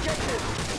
objective!